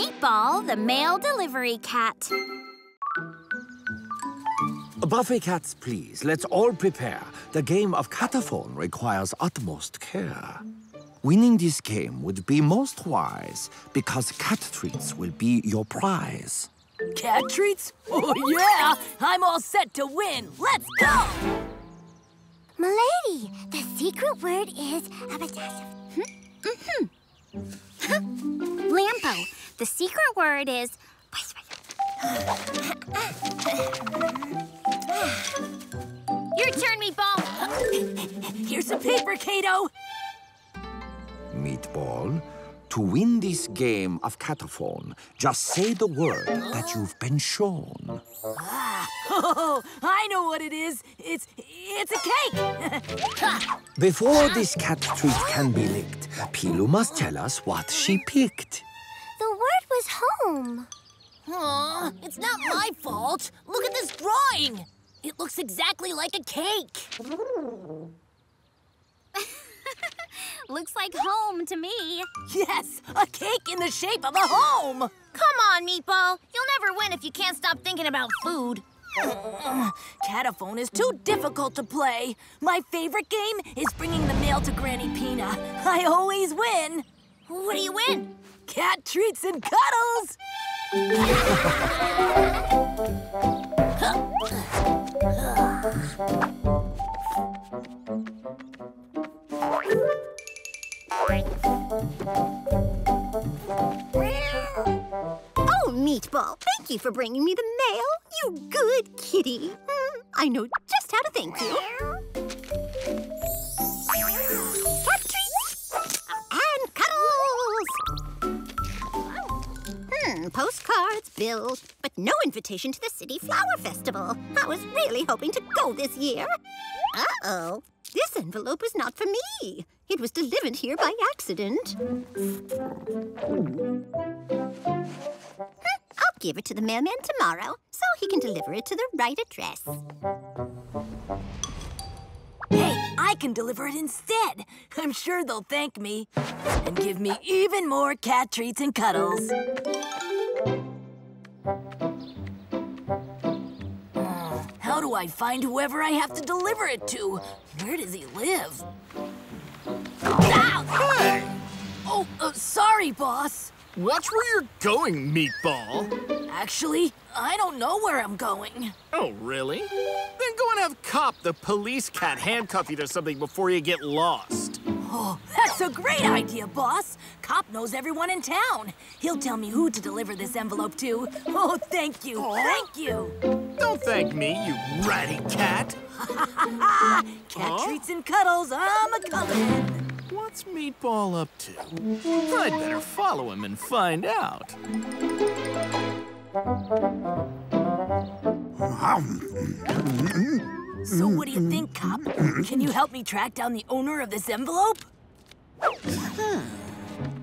Meatball, the mail delivery cat. Buffy cats, please, let's all prepare. The game of cataphone requires utmost care. Winning this game would be most wise, because cat treats will be your prize. Cat treats? Oh, yeah! I'm all set to win. Let's go! Milady, the secret word is... Lampo, the secret word is... Your turn, Meatball. Here's a paper, Kato. Meatball, to win this game of cataphone, just say the word that you've been shown. Oh, I know what it is. It's it's a cake. Before this cat treat can be licked, Pilou must tell us what she picked. The word was home. Aw, it's not my fault. Look at this drawing. It looks exactly like a cake. Looks like home to me. Yes, a cake in the shape of a home. Come on, Meatball. You'll never win if you can't stop thinking about food. Cataphone is too difficult to play. My favorite game is bringing the mail to Granny Pina. I always win. What do you win? Cat treats and cuddles. Oh, Meatball, thank you for bringing me the mail. You good kitty. Mm, I know just how to thank you. Cat treats and cuddles. Hmm, postcards, bills, but no invitation to the City Flower Festival. I was really hoping to go this year. Uh-oh. This envelope is not for me. It was delivered here by accident. Hmm, I'll give it to the mailman tomorrow so he can deliver it to the right address. Hey, I can deliver it instead. I'm sure they'll thank me and give me even more cat treats and cuddles. Uh, How do I find whoever I have to deliver it to? Where does he live? Ow! Hey! Oh, uh, sorry, boss. Watch where you're going, meatball. Actually, I don't know where I'm going. Oh, really? Then go and have Cop, the police cat, handcuff you to something before you get lost. Oh, that's a great idea, boss. Cop knows everyone in town. He'll tell me who to deliver this envelope to. Oh, thank you, thank you. Don't thank me, you ratty cat. cat Huh? treats and cuddles, I'm a comin'. What's Meatball up to? I'd better follow him and find out. So what do you think, Cop? Can you help me track down the owner of this envelope?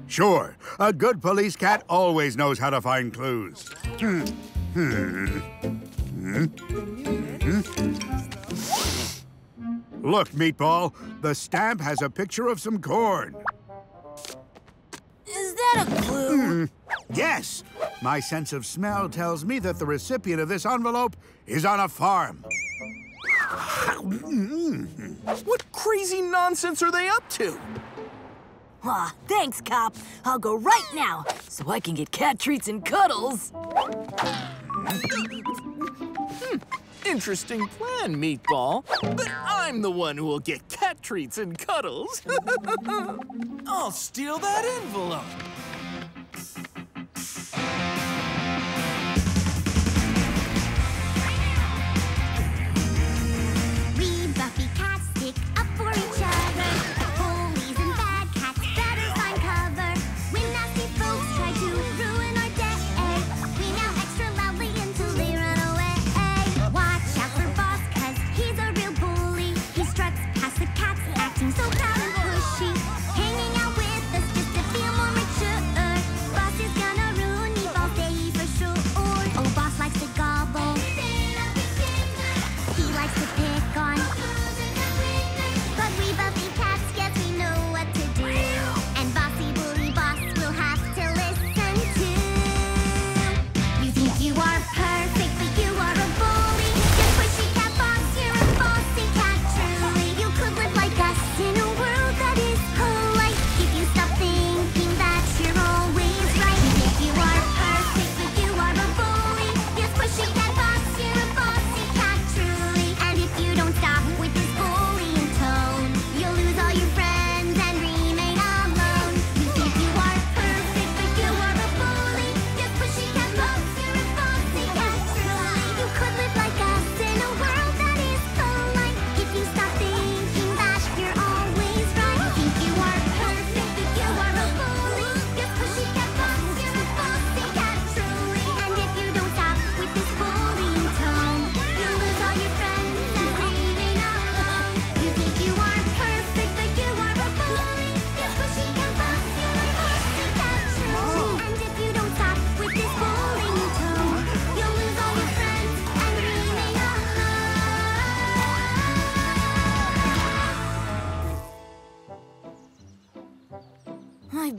Sure. A good police cat always knows how to find clues. Look, Meatball, the stamp has a picture of some corn. Is that a clue? Hmm, yes, my sense of smell tells me that the recipient of this envelope is on a farm. What crazy nonsense are they up to? Aw, thanks, Cop. I'll go right now so I can get cat treats and cuddles. Interesting plan, Meatball. But I'm the one who will get cat treats and cuddles. I'll steal that envelope.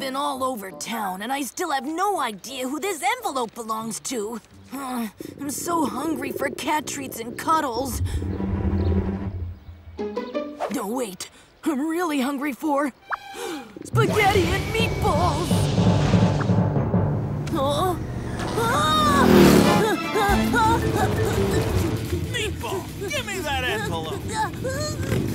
Been all over town, and I still have no idea who this envelope belongs to. Uh, I'm so hungry for cat treats and cuddles. No, wait. I'm really hungry for spaghetti and meatballs. Huh? Ah! Meatball, give me that envelope.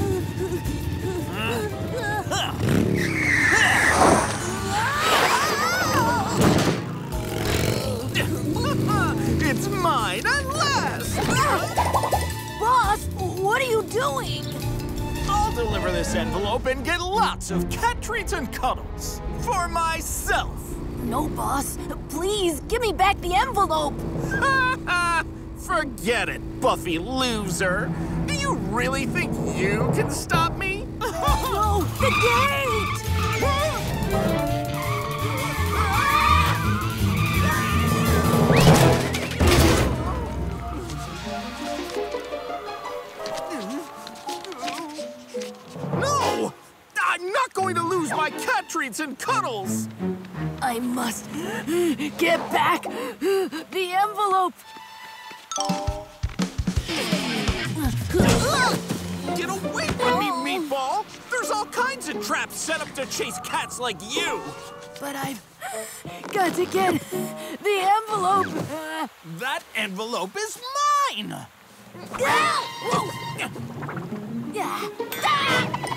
doing? I'll deliver this envelope and get lots of cat treats and cuddles for myself. No, boss. Please, give me back the envelope. Forget it, Buffy loser. Do you really think you can stop me? No, the gate! Not going to lose my cat treats and cuddles! I must get back the envelope. Get away from me, Meatball! There's all kinds of traps set up to chase cats like you! But I've got to get the envelope. That envelope is mine!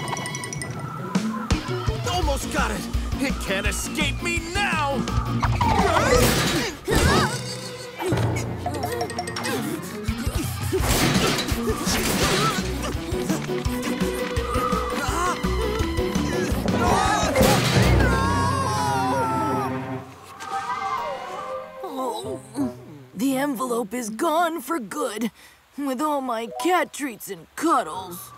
Almost got it! It can't escape me now! The envelope is gone for good, with all my cat treats and cuddles.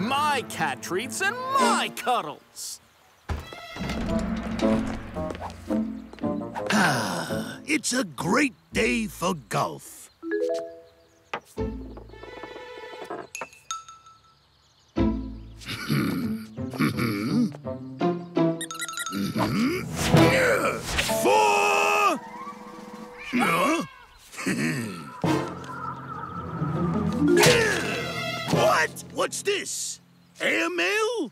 My cat treats and my cuddles! Ah, it's a great day for golf. What's this? Airmail?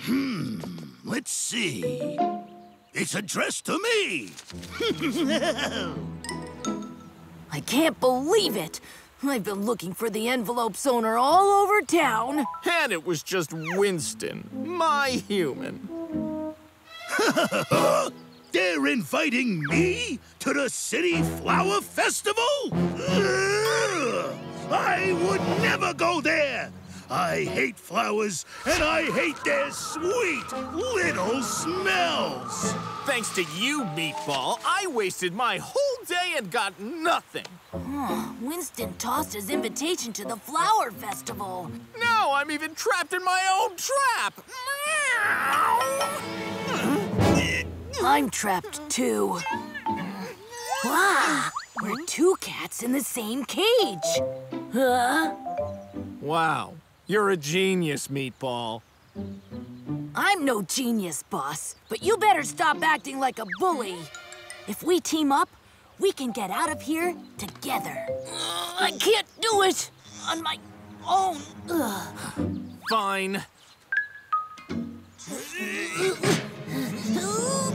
Hmm, let's see. It's addressed to me. I can't believe it. I've been looking for the envelope's owner all over town. And it was just Winston, my human. They're inviting me to the City Flower Festival? Ugh! I would never go there! I hate flowers, and I hate their sweet little smells! Thanks to you, Meatball, I wasted my whole day and got nothing. Winston tossed his invitation to the flower festival. Now I'm even trapped in my own trap. I'm trapped too. Wow, we're two cats in the same cage. Huh? Wow, you're a genius, Meatball. I'm no genius, boss, but you better stop acting like a bully. If we team up, we can get out of here together. Ugh, I can't do it on my own. Ugh. Fine.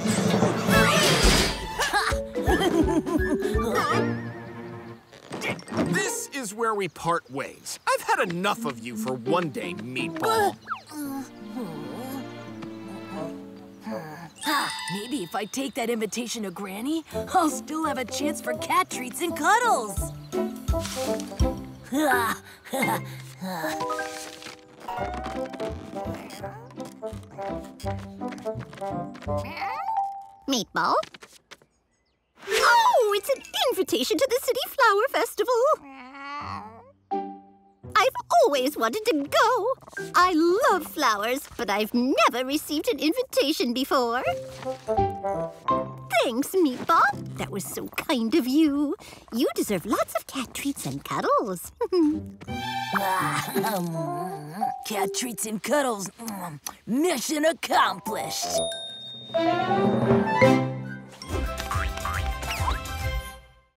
where we part ways. I've had enough of you for one day, Meatball. Maybe if I take that invitation to Granny, I'll still have a chance for cat treats and cuddles. Meatball? Oh, it's an invitation to the City Flower Festival. I've always wanted to go. I love flowers, but I've never received an invitation before. Thanks, Meatball. That was so kind of you. You deserve lots of cat treats and cuddles. Cat treats and cuddles. Mm, Mission accomplished.